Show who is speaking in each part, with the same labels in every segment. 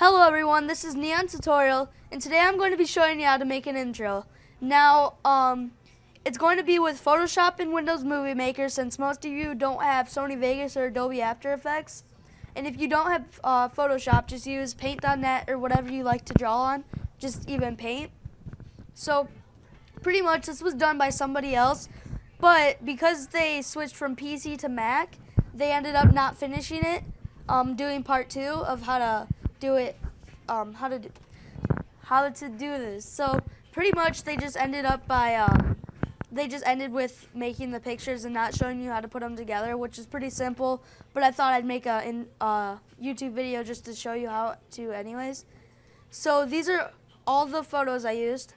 Speaker 1: Hello everyone, this is Neon Tutorial, and today I'm going to be showing you how to make an intro. Now, um, it's going to be with Photoshop and Windows Movie Maker since most of you don't have Sony Vegas or Adobe After Effects. And if you don't have uh, Photoshop, just use Paint.net or whatever you like to draw on, just even Paint. So, pretty much this was done by somebody else, but because they switched from PC to Mac, they ended up not finishing it, um, doing part two of how to do it, um, how to do, how to do this. So pretty much they just ended up by, um, they just ended with making the pictures and not showing you how to put them together, which is pretty simple. But I thought I'd make a in, YouTube video just to show you how to, anyways. So these are all the photos I used.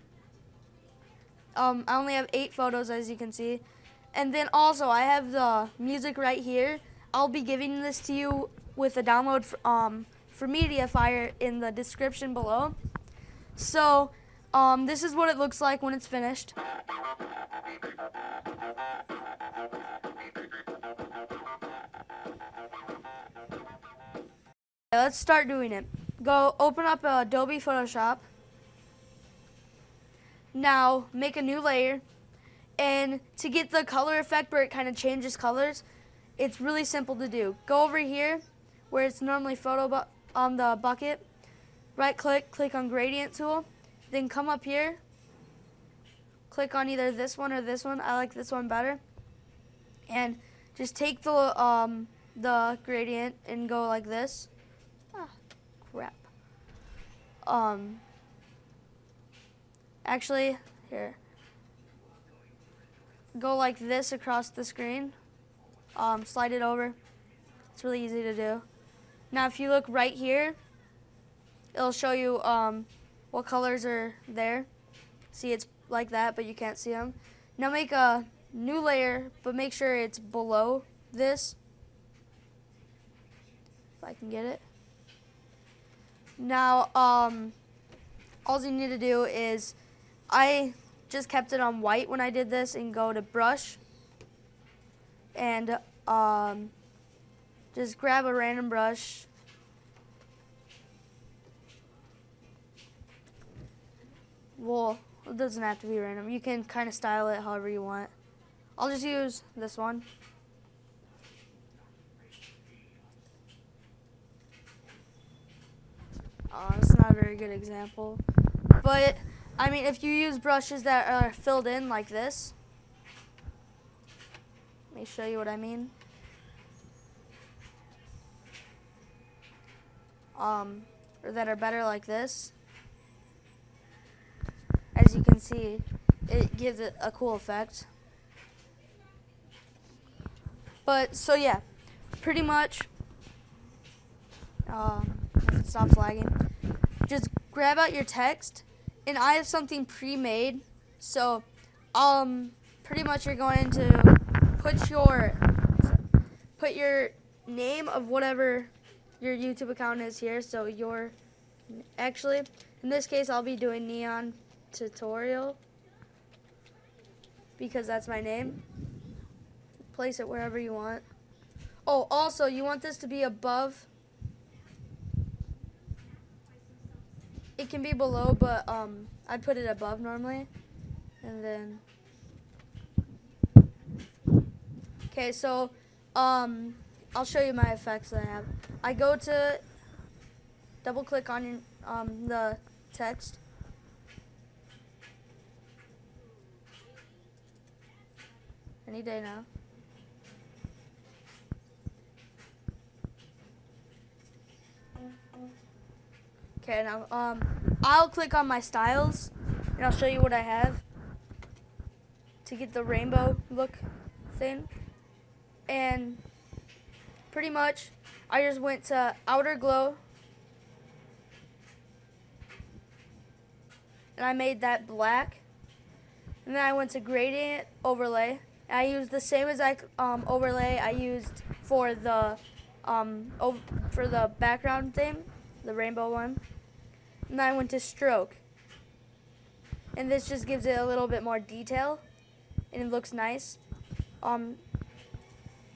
Speaker 1: Um, I only have eight photos, as you can see. And then also, I have the music right here. I'll be giving this to you with a download um, for MediaFire in the description below. So um, this is what it looks like when it's finished. Let's start doing it. Go open up Adobe Photoshop. Now make a new layer. And to get the color effect where it kind of changes colors, it's really simple to do. Go over here where it's normally photo on the bucket. Right click, click on gradient tool. Then come up here. Click on either this one or this one. I like this one better. And just take the um, the gradient and go like this. Ah, crap. Um, actually, here. Go like this across the screen. Um, slide it over. It's really easy to do. Now if you look right here, it'll show you um, what colors are there. See, it's like that, but you can't see them. Now make a new layer, but make sure it's below this. If I can get it. Now, um, all you need to do is, I just kept it on white when I did this and go to brush and um, just grab a random brush. Well, it doesn't have to be random. You can kind of style it however you want. I'll just use this one. Uh, it's not a very good example. But, I mean, if you use brushes that are filled in like this, let me show you what I mean. Um, or that are better like this. As you can see, it gives it a cool effect. But, so yeah, pretty much, um, if it stops lagging, just grab out your text, and I have something pre-made, so, um, pretty much you're going to put your, put your name of whatever your YouTube account is here. So your, actually, in this case, I'll be doing Neon Tutorial because that's my name. Place it wherever you want. Oh, also, you want this to be above. It can be below, but um, I'd put it above normally. And then, okay, so um, I'll show you my effects that I have. I go to double click on um, the text. Any day now. Okay, now um, I'll click on my styles and I'll show you what I have to get the rainbow look thing. And pretty much. I just went to outer glow. And I made that black. And then I went to gradient overlay. I used the same exact um, overlay I used for the um, for the background thing the rainbow one. And then I went to stroke. And this just gives it a little bit more detail. And it looks nice. Um,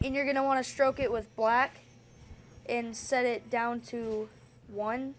Speaker 1: and you're going to want to stroke it with black and set it down to 1